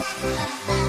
Ha